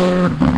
Mm-hmm.